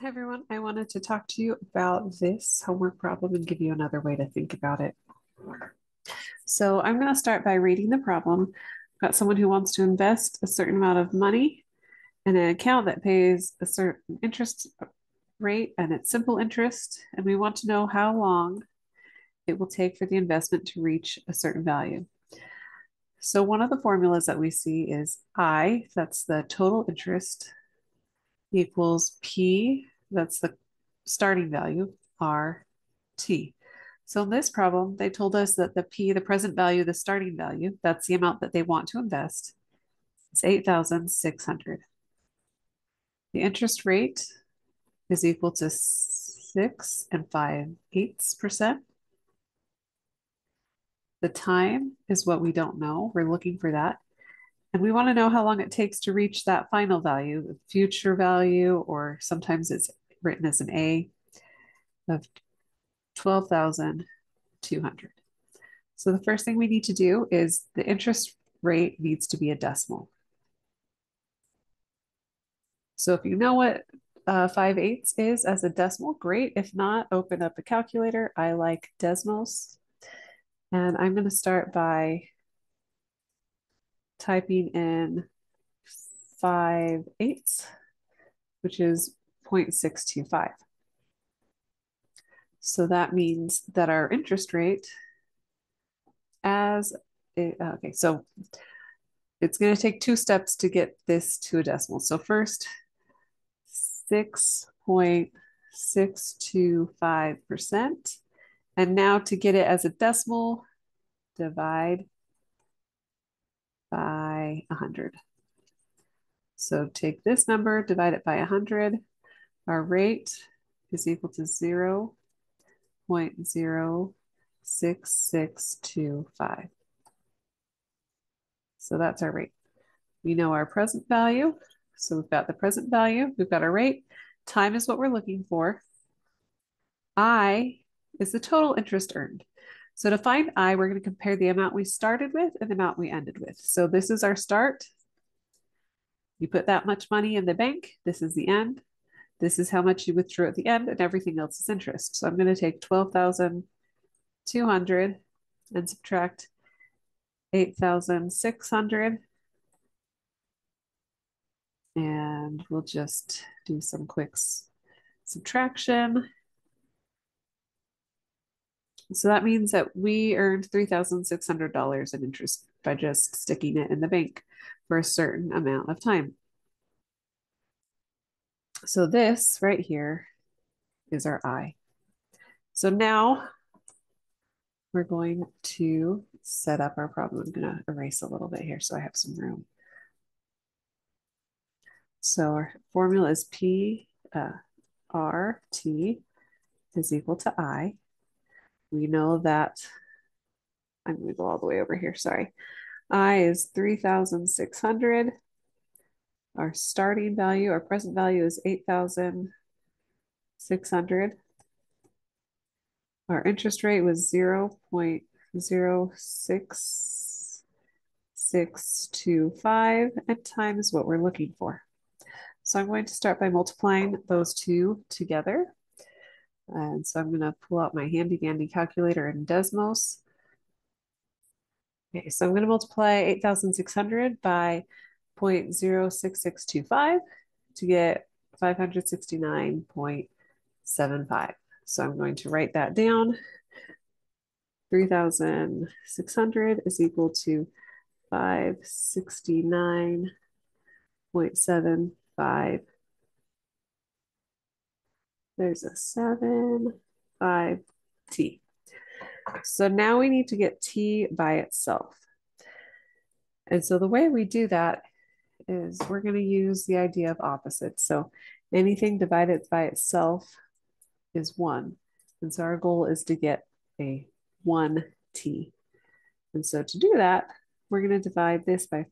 Hi everyone, I wanted to talk to you about this homework problem and give you another way to think about it. So I'm going to start by reading the problem. I've got someone who wants to invest a certain amount of money in an account that pays a certain interest rate and it's simple interest, and we want to know how long it will take for the investment to reach a certain value. So one of the formulas that we see is I, that's the total interest, equals P that's the starting value, R, T. So in this problem, they told us that the P, the present value, the starting value, that's the amount that they want to invest, is 8,600. The interest rate is equal to 6 and 5 eighths percent. The time is what we don't know. We're looking for that. And we want to know how long it takes to reach that final value, the future value, or sometimes it's written as an A of 12,200. So the first thing we need to do is the interest rate needs to be a decimal. So if you know what uh, 5 eighths is as a decimal, great. If not, open up a calculator. I like Desmos. And I'm going to start by typing in 5 eighths, which is 0.625. So that means that our interest rate as, it, okay, so it's going to take two steps to get this to a decimal. So first, 6.625%. And now to get it as a decimal, divide by 100. So take this number, divide it by 100, our rate is equal to 0 0.06625. So that's our rate. We know our present value. So we've got the present value, we've got our rate. Time is what we're looking for. I is the total interest earned. So to find I, we're going to compare the amount we started with and the amount we ended with. So this is our start. You put that much money in the bank. This is the end. This is how much you withdrew at the end, and everything else is interest. So I'm going to take 12,200 and subtract 8,600. And we'll just do some quick subtraction. So that means that we earned $3,600 in interest by just sticking it in the bank for a certain amount of time. So this right here is our I. So now we're going to set up our problem. I'm going to erase a little bit here so I have some room. So our formula is P uh, R T is equal to I. We know that, I'm going to go all the way over here, sorry. I is 3,600 our starting value, our present value is 8,600. Our interest rate was 0 0.06625 and time is what we're looking for. So I'm going to start by multiplying those two together. And so I'm going to pull out my handy dandy calculator in Desmos. Okay, so I'm going to multiply 8,600 by 0.06625 to get 569.75. So I'm going to write that down. 3,600 is equal to 569.75. There's a 7, 5, t. So now we need to get t by itself. And so the way we do that is we're going to use the idea of opposites. So anything divided by itself is 1. And so our goal is to get a 1t. And so to do that, we're going to divide this by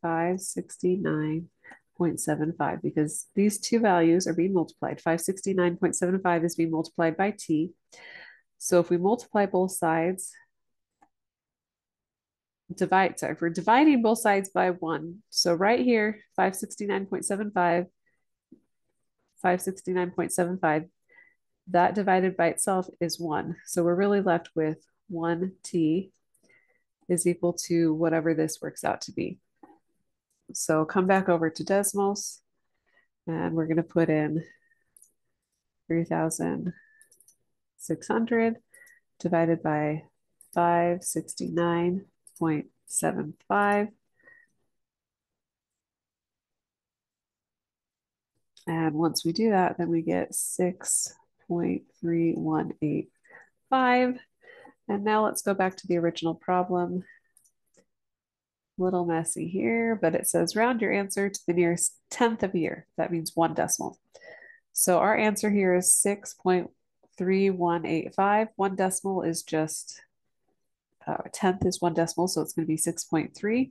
569.75 because these two values are being multiplied. 569.75 is being multiplied by t. So if we multiply both sides, divide, sorry, we're dividing both sides by one. So right here, 569.75 569.75. That divided by itself is 1. So we're really left with 1t is equal to whatever this works out to be. So come back over to Desmos and we're going to put in 3,600 divided by 569.75. And once we do that, then we get 6.3185. And now let's go back to the original problem. Little messy here, but it says round your answer to the nearest tenth of a year. That means one decimal. So our answer here is 6.3185. One decimal is just, uh, tenth is one decimal, so it's going to be 6.3.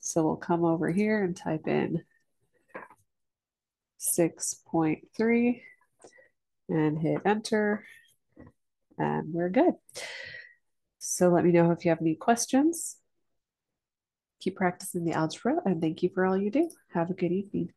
So we'll come over here and type in 6.3 and hit enter and we're good. So let me know if you have any questions. Keep practicing the algebra and thank you for all you do. Have a good evening.